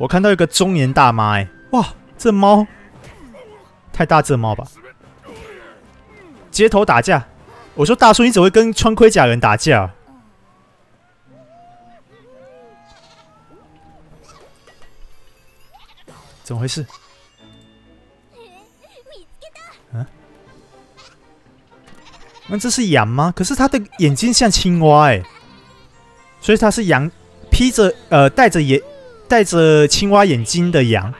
我看到一个中年大妈，哎，哇，这猫太大，这猫吧？街头打架，我说大叔，你怎么会跟穿盔甲人打架？怎么回事？嗯？那这是羊吗？可是它的眼睛像青蛙，哎，所以它是羊，披着呃戴着眼戴着青蛙眼睛的羊。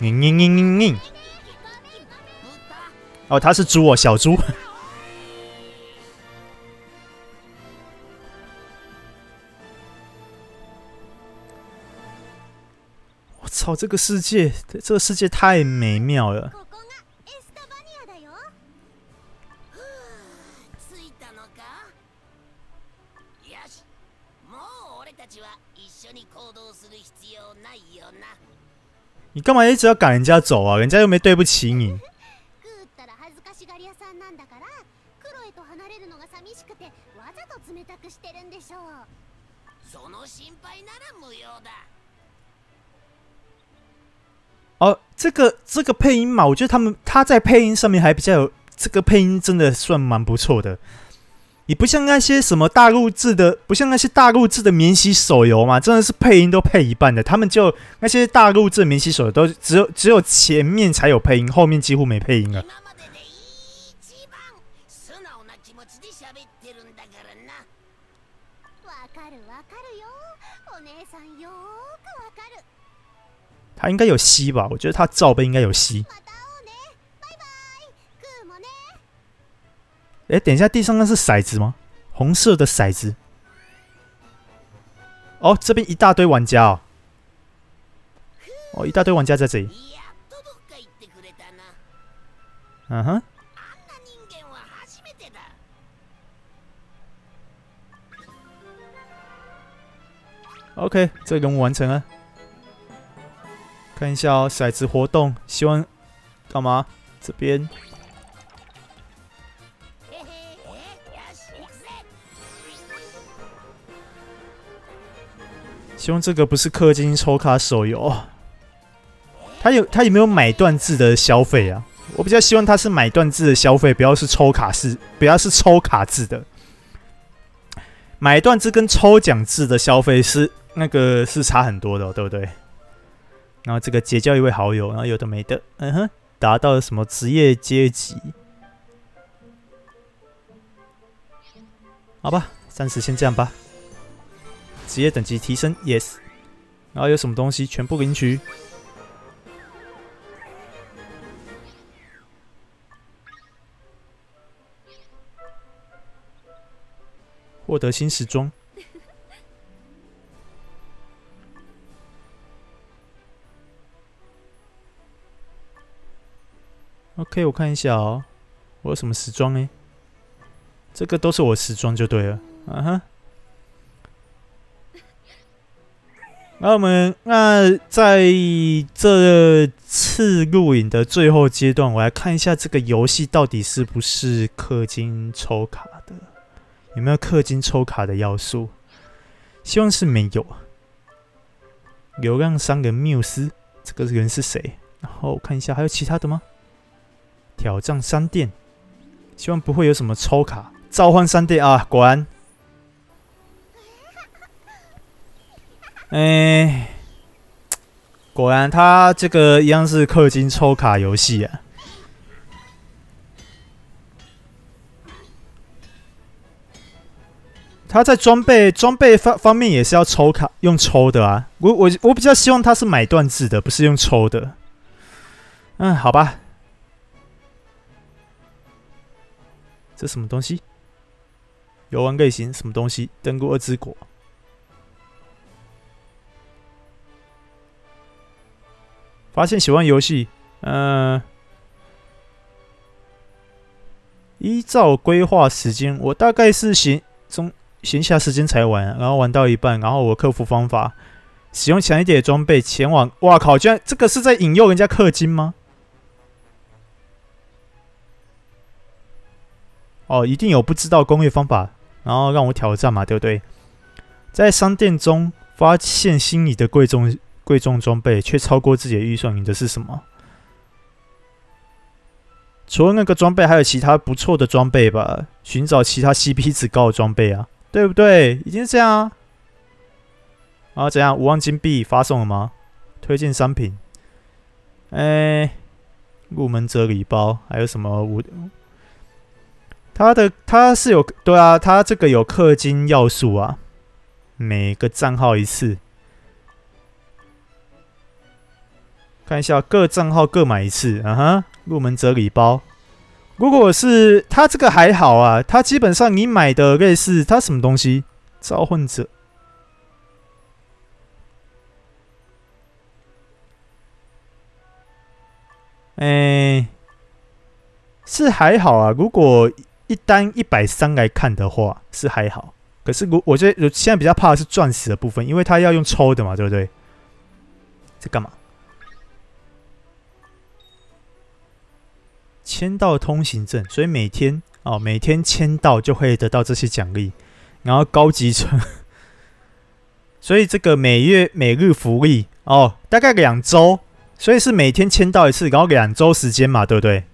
嘤嘤嘤嘤嘤！哦，他是猪哦，小猪。我操，这个世界，这个世界太美妙了。你干嘛一直要赶人家走啊？人家又没对不起你。哦，这个这个配音嘛，我觉得他们他在配音上面还比较有，这个配音真的算蛮不错的。你不像那些什么大陆制的，不像那些大陆制的免洗手游嘛，真的是配音都配一半的。他们就那些大陆制免洗手游都只有只有前面才有配音，后面几乎没配音了。他应该有吸吧？我觉得他罩杯应该有吸。哎，等一下，地上那是骰子吗？红色的骰子。哦，这边一大堆玩家哦。哦，一大堆玩家在这里。嗯哼。OK，这个任务完成了。看一下哦，骰子活动，希望干嘛？这边。希望这个不是氪金抽卡手游，他有他有没有买断制的消费啊？我比较希望他是买断制的消费，不要是抽卡式，不要是抽卡制的。买断制跟抽奖制的消费是那个是差很多的，对不对？然后这个结交一位好友，然后有的没的，嗯哼，达到了什么职业阶级？好吧，暂时先这样吧。职业等级提升，yes。然后有什么东西全部领取，获得新时装。OK，我看一下哦，我有什么时装哎？这个都是我时装就对了，啊哈。那我们那在这次录影的最后阶段，我来看一下这个游戏到底是不是氪金抽卡的，有没有氪金抽卡的要素？希望是没有。流量商人缪斯，这个人是谁？然后看一下还有其他的吗？挑战商店，希望不会有什么抽卡。召唤商店啊，果然。哎，果然，他这个一样是氪金抽卡游戏啊。他在装备装备方方面也是要抽卡用抽的啊。我我我比较希望他是买断制的，不是用抽的。嗯，好吧。这什么东西？游玩类型什么东西？登录二之国。发现喜欢游戏，嗯，依照规划时间，我大概是闲中闲暇时间才玩，然后玩到一半，然后我克服方法，使用强一点的装备前往。哇靠！居然这个是在引诱人家氪金吗？哦，一定有不知道攻略方法，然后让我挑战嘛，对不对？在商店中发现心仪的贵重贵重装备，却超过自己的预算，你的是什么？除了那个装备，还有其他不错的装备吧？寻找其他 CP 值高的装备啊，对不对？已经是这样啊。啊，怎样？五万金币发送了吗？推荐商品，哎，入门者礼包，还有什么？五，他的他是有对啊，他这个有氪金要素啊，每个账号一次。看一下各账号各买一次，啊哈，入门者礼包。如果是它这个还好啊，它基本上你买的类似它什么东西？召唤者，哎，是还好啊。如果一单一百三来看的话，是还好。可是我我觉得现在比较怕的是钻石的部分，因为它要用抽的嘛，对不对？在干嘛？签到通行证，所以每天哦，每天签到就会得到这些奖励，然后高级村，所以这个每月每日福利哦，大概两周，所以是每天签到一次，然后两周时间嘛，对不对？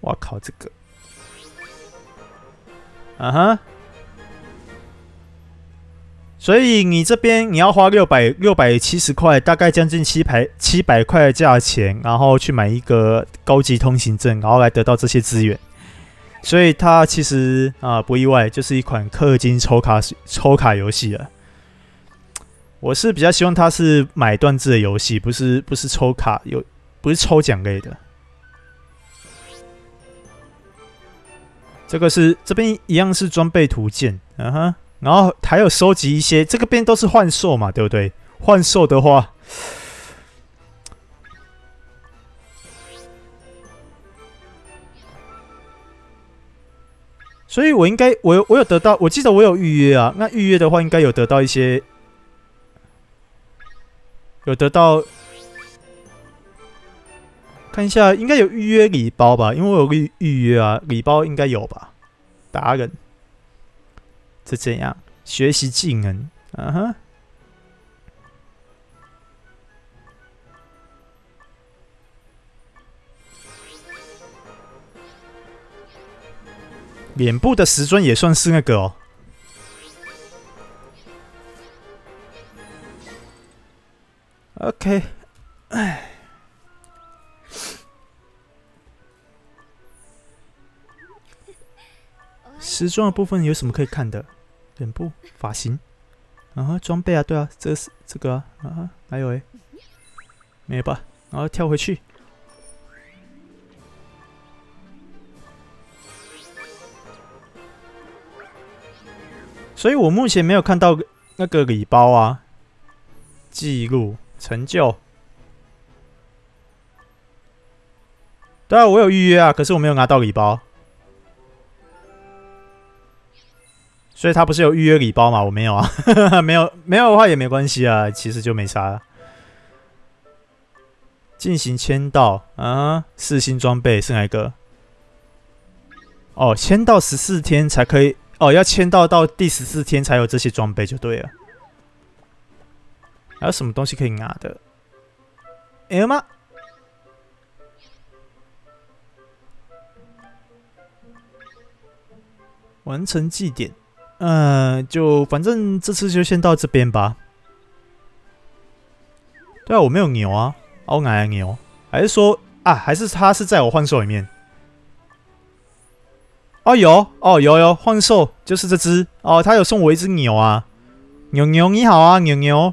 我靠，这个，啊哈。所以你这边你要花六百六百七十块，大概将近七百七百块的价钱，然后去买一个高级通行证，然后来得到这些资源。所以它其实啊不意外，就是一款氪金抽卡抽卡游戏了。我是比较希望它是买断制的游戏，不是不是抽卡有不是抽奖类的。这个是这边一样是装备图鉴，嗯哼。然后还有收集一些，这个边都是幻兽嘛，对不对？幻兽的话，所以我应该我有我有得到，我记得我有预约啊。那预约的话，应该有得到一些，有得到，看一下，应该有预约礼包吧？因为我有预预约啊，礼包应该有吧？达人。是这样，学习技能，啊哈，脸部的时尊也算是那个哦。OK，哎，时装的部分有什么可以看的？脸部、发型，啊，装备啊，对啊，这是这个啊，啊还有诶，没有吧？然后跳回去，所以我目前没有看到那个礼包啊，记录成就，对啊，我有预约啊，可是我没有拿到礼包。所以他不是有预约礼包吗？我没有啊，没有没有的话也没关系啊，其实就没啥。进行签到啊，四星装备是哪一个？哦，签到十四天才可以哦，要签到到第十四天才有这些装备就对了。还有什么东西可以拿的？有吗？完成祭典。嗯，就反正这次就先到这边吧。对啊，我没有牛啊，我哪来牛？还是说啊，还是他是在我幻兽里面？哦，有哦，有有幻兽，就是这只哦，他有送我一只牛啊，牛牛你好啊，牛牛。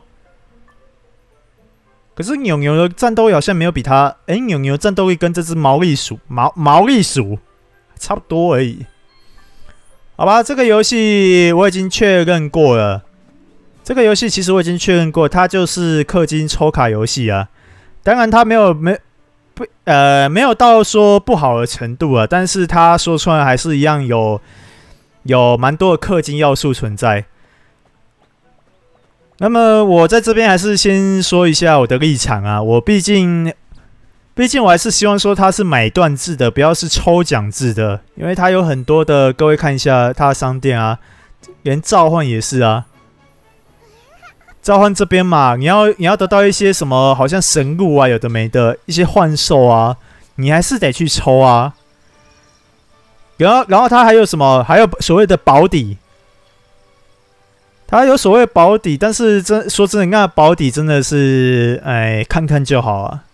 可是牛牛的战斗力好像没有比他，哎，牛牛战斗力跟这只毛栗鼠毛毛栗鼠差不多而已。好吧，这个游戏我已经确认过了。这个游戏其实我已经确认过，它就是氪金抽卡游戏啊。当然，它没有没不呃没有到说不好的程度啊，但是它说出来还是一样有有蛮多的氪金要素存在。那么我在这边还是先说一下我的立场啊，我毕竟毕竟我还是希望说它是买断制的，不要是抽奖制的，因为它有很多的。各位看一下它的商店啊，连召唤也是啊。召唤这边嘛，你要你要得到一些什么，好像神物啊，有的没的，一些幻兽啊，你还是得去抽啊。然后然后它还有什么？还有所谓的保底。它有所谓保底，但是真说真的，那保底真的是哎，看看就好啊。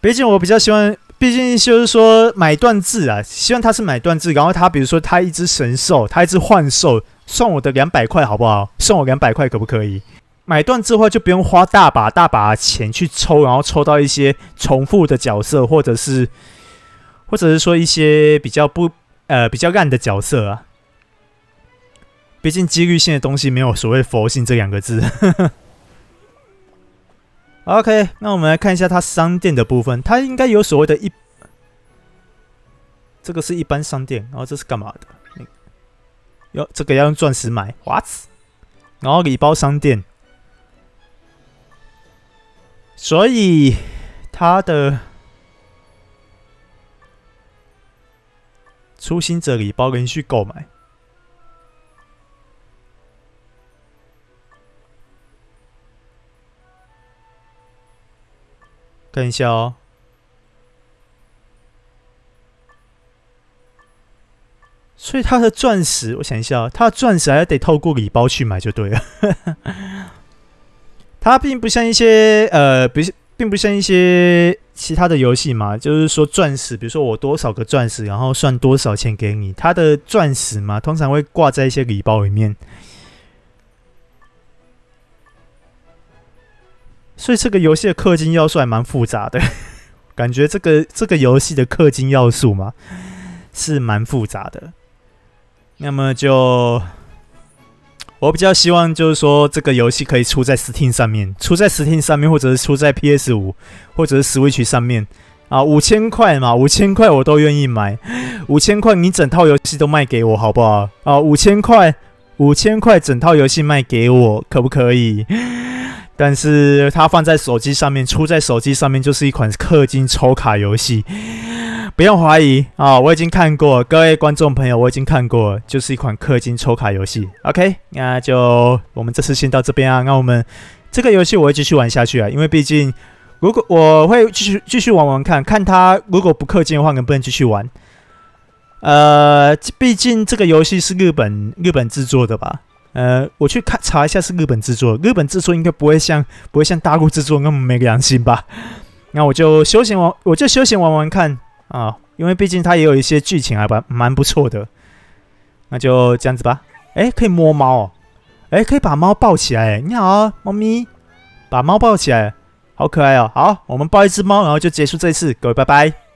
毕竟我比较喜欢，毕竟就是说买断制啊，希望他是买断制。然后他比如说他一只神兽，他一只幻兽，送我的两百块好不好？送我两百块可不可以？买断制的话就不用花大把大把钱去抽，然后抽到一些重复的角色，或者是或者是说一些比较不呃比较烂的角色啊。毕竟几率性的东西没有所谓佛性这两个字。OK，那我们来看一下它商店的部分，它应该有所谓的一，这个是一般商店，然后这是干嘛的？要这个要用钻石买，What？然后礼包商店，所以它的初心者礼包连续购买。看一下哦，所以他的钻石，我想一下，他的钻石还得透过礼包去买就对了。它并不像一些呃，不是，并不像一些其他的游戏嘛，就是说钻石，比如说我多少个钻石，然后算多少钱给你。它的钻石嘛，通常会挂在一些礼包里面。所以这个游戏的氪金要素还蛮复杂的，感觉这个这个游戏的氪金要素嘛是蛮复杂的。那么就我比较希望就是说这个游戏可以出在 Steam 上面，出在 Steam 上面，或者是出在 PS 五或者是 Switch 上面啊，五千块嘛，五千块我都愿意买，五千块你整套游戏都卖给我好不好？啊，五千块，五千块整套游戏卖给我可不可以？但是它放在手机上面，出在手机上面就是一款氪金抽卡游戏，不用怀疑啊！我已经看过，各位观众朋友，我已经看过，就是一款氪金抽卡游戏。OK，那就我们这次先到这边啊。那我们这个游戏我会继续玩下去啊，因为毕竟如果我会继续继续玩玩看看它如果不氪金的话，能不能继续玩？呃，毕竟这个游戏是日本日本制作的吧。呃，我去看查一下是日本制作，日本制作应该不会像不会像大陆制作那么没良心吧？那我就休闲玩，我就休闲玩玩看啊，因为毕竟它也有一些剧情还蛮蛮不错的。那就这样子吧。哎，可以摸猫哦，哎，可以把猫抱起来。你好，猫咪，把猫抱起来，好可爱哦。好，我们抱一只猫，然后就结束这一次，各位拜拜。